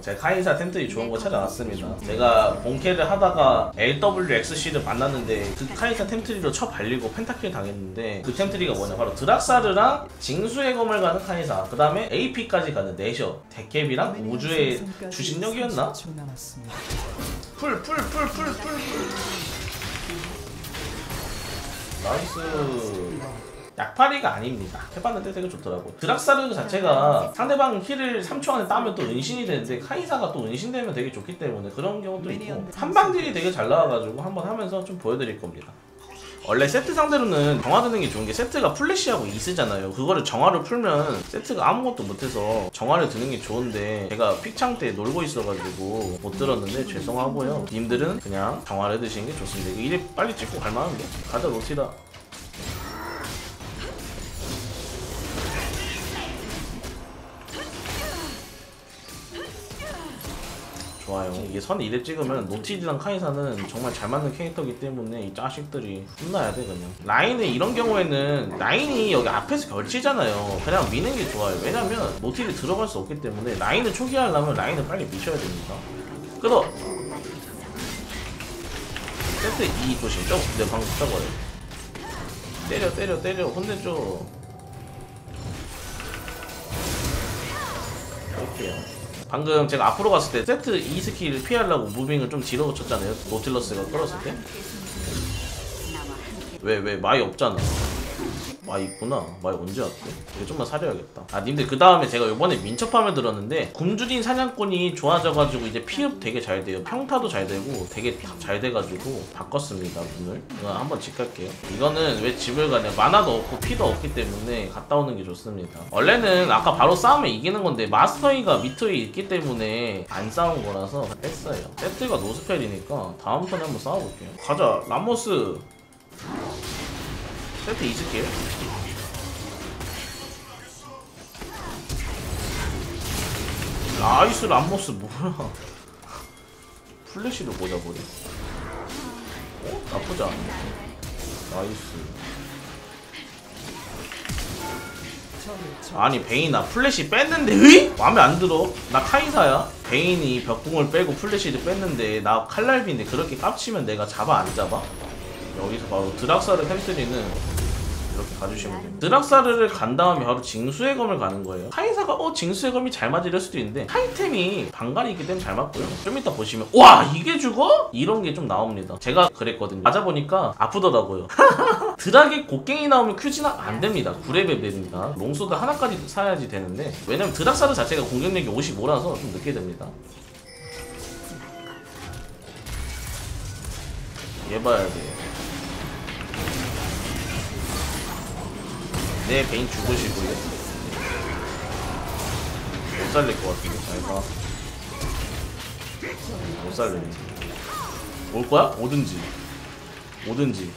제가 카이사 템트리 좋은 거 찾아왔습니다. 제가 본캐를 하다가 LWXC를 만났는데 그 카이사 템트리로 쳐 발리고 펜타킬 당했는데 그 템트리가 뭐냐? 바로 드락사르랑 징수의 검을 가는 카이사 그 다음에 AP까지 가는 내셔 데캡이랑 우주의 추진력이었나? 풀 풀 풀 풀 풀 풀. Nice 약팔이가 아닙니다. 해봤는데 되게 좋더라고 드락사르 자체가 상대방 힐을 3초 안에 따면 또 은신이 되는데 카이사가 또 은신되면 되게 좋기 때문에 그런 경우도 있고 한방딜이 되게 잘 나와가지고 한번 하면서 좀 보여드릴 겁니다. 원래 세트 상대로는 정화 드는 게 좋은 게 세트가 플래시하고 E 쓰잖아요. 그거를 정화를 풀면 세트가 아무것도 못해서 정화를 드는 게 좋은데 제가 픽창 때 놀고 있어가지고 못 들었는데 죄송하고요. 님들은 그냥 정화를 드시는 게 좋습니다. 이래 빨리 찍고 갈만한데 가자 로티다 좋아요. 이게 선 2렙 찍으면 노티드랑 카이사는 정말 잘 맞는 캐릭터이기 때문에 이 자식들이 혼나야 돼 그냥. 라인은 이런 경우에는 라인이 여기 앞에서 겹치잖아요. 그냥 미는 게 좋아요. 왜냐면 노티드 들어갈 수 없기 때문에 라인을 초기하려면 라인을 빨리 미셔야 됩니다. 끊어. 세트 E 조심. 저, 내 방금 써버려. 때려 때려 때려 혼내줘. 볼게요. 방금 제가 앞으로 갔을 때 세트 E 스킬을 피하려고 moving을 좀 뒤로 붙였잖아요. 노틸러스가 끌었을 때. 왜, 왜, 마이 없잖아. 마이 있구나. 마이 언제 왔대? 이거 좀만 사려야겠다. 아, 님들, 그 다음에 제가 요번에 민첩함을 들었는데, 굶주린 사냥꾼이 좋아져가지고 이제 피흡 되게 잘 돼요. 평타도 잘 되고, 되게 다잘 돼가지고, 바꿨습니다, 룬을. 이거 한번 집 갈게요. 이거는 왜 집을 가냐. 마나도 없고, 피도 없기 때문에 갔다 오는 게 좋습니다. 원래는 아까 바로 싸우면 이기는 건데, 마스터이가 밑에 있기 때문에 안 싸운 거라서 뺐어요. 세트가 no spell이니까, 다음 턴에 한번 싸워볼게요. 가자, 람모스. 세트 잊을게요. nice 람모스 뭐야? 플래시를 꽂아버려. 어? 나쁘지 않네. nice. 아니 베인아 플래시 뺐는데 으이? 마음에 안 들어 나 카이사야 베인이 벽궁을 빼고 플래시를 뺐는데 나 칼날비인데 그렇게 깝치면 내가 잡아 안 잡아? 여기서 바로 드락사르 템트리는 이렇게 가주시면 됩니다. 드락사르를 간 다음에 바로 징수의 검을 가는 거예요. 카이사가 어 징수의 검이 잘 맞을 수도 있는데 하이템이 방관이 있기 때문에 잘 맞고요. 좀 이따 보시면 와 이게 죽어? 이런 게 좀 나옵니다. 제가 그랬거든요. 맞아보니까 아프더라고요. 드락에 곡괭이 나오면 Q 진화 안 됩니다. 9레벨 됩니다. 롱소드 하나까지 사야지 되는데 왜냐면 드락사르 자체가 공격력이 55라서 좀 늦게 됩니다. 얘 봐야 돼. 내 베인 죽으시고요. 못 살릴 것 같은데, 잘 봐. 못 살리네. 올 거야? 오든지. 오든지.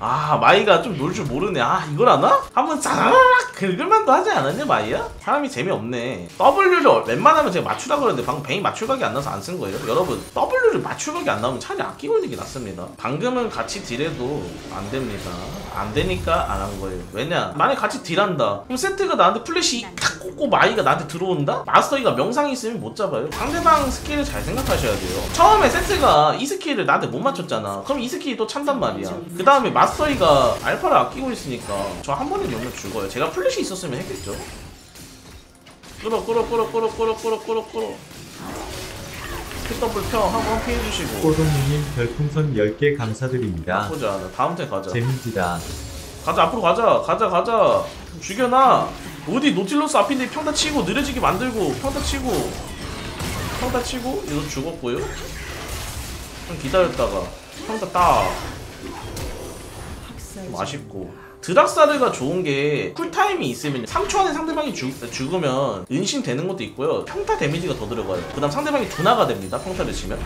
아, 마이가 좀 놀 줄 모르네. 아, 이걸 하나? 한번 싹 긁을만도 하지 않았냐, 마이야? 사람이 재미없네. W를 웬만하면 제가 맞추라 그러는데 방금 베인 맞출각이 안 나서 안 쓴 거예요. 여러분, W를 맞출각이 안 나오면 차라리 아끼고 있는 게 낫습니다. 방금은 같이 딜해도 안 됩니다. 안 되니까 안 한 거예요. 왜냐? 만약 같이 딜한다. 그럼 세트가 나한테 플래시 탁 꽂고 마이가 나한테 들어온다? 마스터이가 명상이 있으면 못 잡아요. 상대방 스킬을 잘 생각하셔야 돼요. 처음에 세트가 E 스킬을 나한테 못 맞췄잖아. 그럼 이 스킬이 또 찬단 말이야. 그 다음에 마 스터이가 알파를 아끼고 있으니까 저 한 번에 용면 죽어요. 제가 플래시 있었으면 했겠죠. 끌어 끌어 끌어 끌어 끌어 끌어 끌어 끌어 킥더블 펴 한번 피해주시고 꼬동님 별풍선 10개 감사드립니다. 않아. 다음 턴 가자. 재밌지다. 가자 앞으로 가자 가자 가자 죽여놔 어디 노틸러스 앞인데 평타 치고 느려지게 만들고 평타 치고 평타 치고 이거 죽었고요 좀 기다렸다가 평타 딱 좀 아쉽고. 드락사르가 좋은 게 쿨타임이 있으면 3초 안에 상대방이 죽, 죽으면 은신 되는 것도 있고요. 평타 데미지가 더 들어가요. 그 다음 상대방이 둔화가 됩니다. 평타를 치면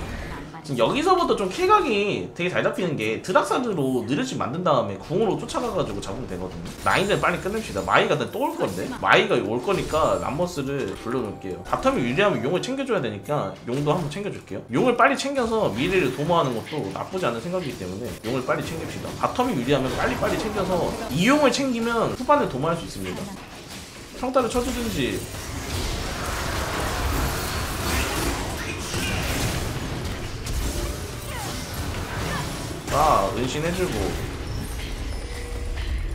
지금 여기서부터 좀 킬각이 되게 잘 잡히는 게 드락사르로 느려지 만든 다음에 궁으로 쫓아가가지고 잡으면 되거든요. 라인을 빨리 끝냅시다. 마이가 또 올 건데 마이가 올 거니까 람버스를 불러놓을게요. bottom이 유리하면 용을 챙겨줘야 되니까 용도 한번 챙겨줄게요. 용을 빨리 챙겨서 미래를 도모하는 것도 나쁘지 않은 생각이기 때문에 용을 빨리 챙깁시다. bottom이 유리하면 빨리빨리 챙겨서 2용을 챙기면 후반에 도모할 수 있습니다. 평타를 쳐주든지 아 은신 해주고.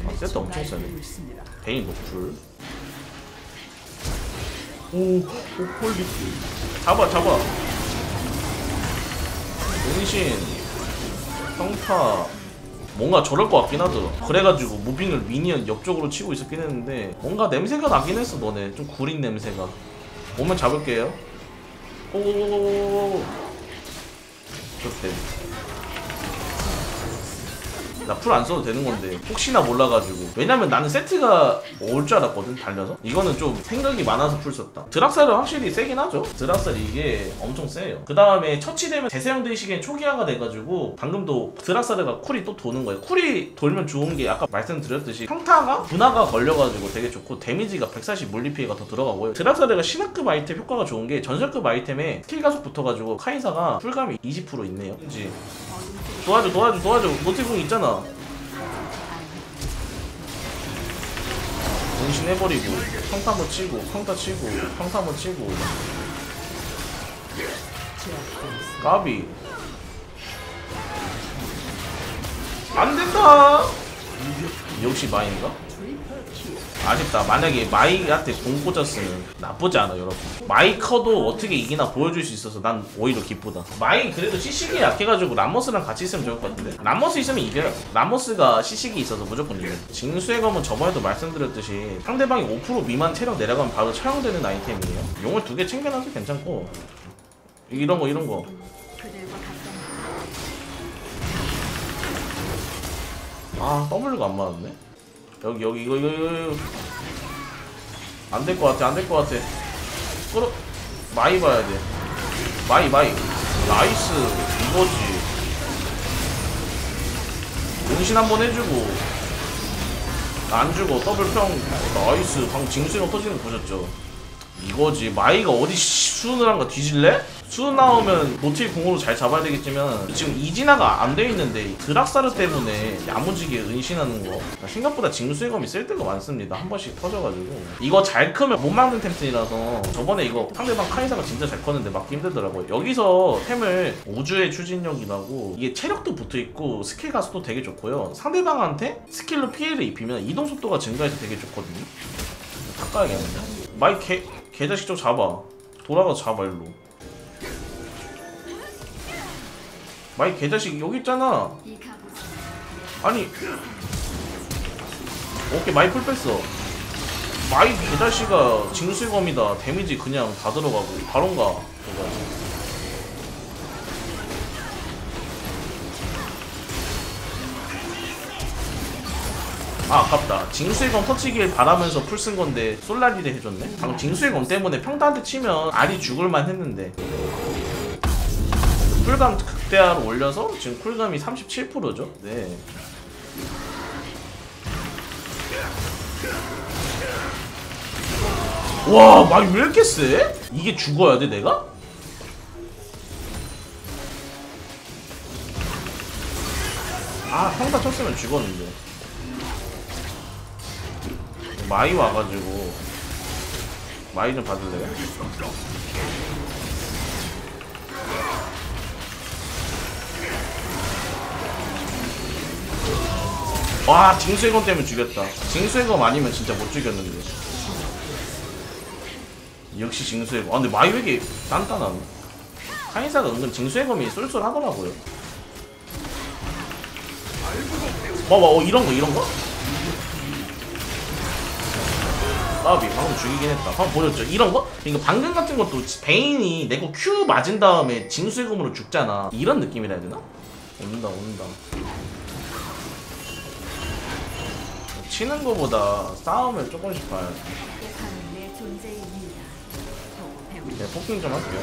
아 세트 엄청 세네. 베인 노플. 오, 오 폴리 잡아 잡아. 은신. 평타. 뭔가 저럴 것 같긴 하더라 그래가지고 moving을 minion 옆쪽으로 치고 있었긴 했는데 뭔가 냄새가 나긴 했어 너네. 좀 구린 냄새가. 오면 잡을게요. 오오오오오오. 좋대 나 풀 안 써도 되는 건데 혹시나 몰라가지고. 왜냐면 나는 세트가 올 줄 알았거든 달려서. 이거는 좀 생각이 많아서 풀 썼다. 드락살은 확실히 세긴 하죠. 드락살이 이게 엄청 세요. 그 다음에 처치되면 재사용되는 시기엔 초기화가 돼가지고 방금도 드락살가 쿨이 또 도는 거예요. 쿨이 돌면 좋은 게 아까 말씀드렸듯이 평타가 둔화가 걸려가지고 되게 좋고 데미지가 140 물리피해가 더 들어가고요. 드락살가 신화급 아이템 효과가 좋은 게 전설급 아이템에 스킬 가속 붙어가지고 카이사가 쿨감이 20% 있네요. 그치 도와줘 도와줘 도와줘. 노티궁 있잖아. 은신해버리고 평타 한번 치고 평타 치고 평타 한번 치고. 까비. 안된다! 역시 마인가? 아쉽다. 만약에 마이한테 궁 꽂았으면 나쁘지 않아 여러분. 마이 커도 어떻게 이기나 보여줄 수 있어서 난 오히려 기쁘다. 마이 그래도 CC기 약해가지고 람머스랑 같이 있으면 좋을 것 같은데. 람머스 있으면 이겨요 람머스가 CC기 있어서 무조건 이겨요. 징수의 검은 저번에도 말씀드렸듯이 상대방이 5% 미만 체력 내려가면 바로 처형되는 아이템이에요. 용을 두 개 챙겨놔도 괜찮고. 이런 거 이런 거. 아 W가 안 맞았네 여기 여기 이거 이거 이거, 이거. 안 될 것 같아 안 될 것 같아. 끌어 마이 봐야 돼. 마이 마이. nice 이거지. 은신 한번 해주고. 안 주고 더블 평. nice 방금 징수가 터지는 거 보셨죠? 이거지. 마이가 어디 수은을 한거 뒤질래? 수은 나오면 노틸 궁으로 잘 잡아야 되겠지만 지금 E 진화가 안 돼 있는데 드락사르 때문에 야무지게 은신하는 거. 생각보다 징수의 검이 쓸 때가 많습니다. 한 번씩 터져가지고. 이거 잘 크면 못 막는 템슨이라서 저번에 이거 상대방 카이사가 진짜 잘 컸는데 막기 힘들더라고요. 여기서 템을 우주의 추진력이라고 이게 체력도 붙어있고 스킬 가속도 되게 좋고요. 상대방한테 스킬로 피해를 입히면 이동 속도가 증가해서 되게 좋거든요. 닦아야겠는데? 마이 개, 개자식 좀 잡아. 돌아가서 잡아 일로 마이 개자식 여기 있잖아. 아니. 오케이 마이 플 뺐어. 마이 개자식아 징수검이다. 데미지 그냥 다 들어가고. 바론가. 저거 아 아깝다. 징수의 검 터치길 바라면서 풀 쓴 건데 솔라리를 해줬네? 방금 징수의 검 때문에 평타한테 치면 알이 죽을만 했는데. 쿨감 극대화로 올려서 지금 쿨감이 37%죠 네 와, 막이 왜 이렇게 세? 이게 죽어야 돼, 내가? 아, 평타 쳤으면 죽었는데. 마이 와가지고 마이 좀 받을래요? 와 징수의검 때문에 죽였다. 징수의검 아니면 진짜 못 죽였는데. 역시 징수의검 아 근데 마이 왜 이렇게 단단하네 카이사가 은근 징수의검이 쏠쏠하더라고요. 봐봐 어 이런거 이런거? 까비. 방금 죽이긴 했다. 방금 보셨죠? 이런거? 이거 방금 같은 것도 베인이 내거 Q 맞은 다음에 징수의검으로 죽잖아. 이런 느낌이라 해야 되나? 온다 온다 치는 거보다 싸움을 조금씩 배우고 네, poking 좀 할게요.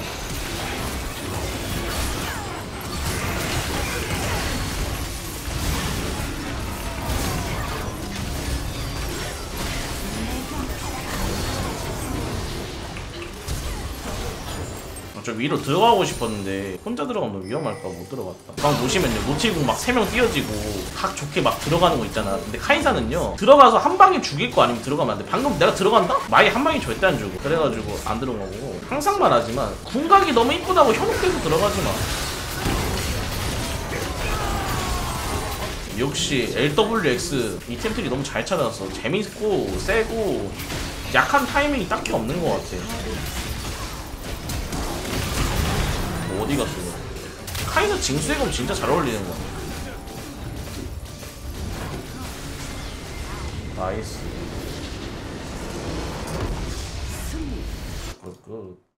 저 위로 들어가고 싶었는데 혼자 들어가면 위험할까 못 들어갔다. 방 보시면요 노틸 궁 막 세 명 띄어지고 각 좋게 막 들어가는 거 있잖아. 근데 카이사는요 들어가서 한 방에 죽일 거 아니면 들어가면 안 돼. 방금 내가 들어간다? 마이 한 방에 절대 안 주고 그래가지고 안 들어가고 항상 말하지만 궁각이 너무 이쁘다고 현혹돼서 들어가지 마. 역시 LWX 이 템트리 너무 잘 찾아놨어 재밌고 세고 약한 타이밍이 딱히 없는 것 같아 어디 갔어? 카이사 징수의 검 진짜 잘 어울리는 거야 nice. good good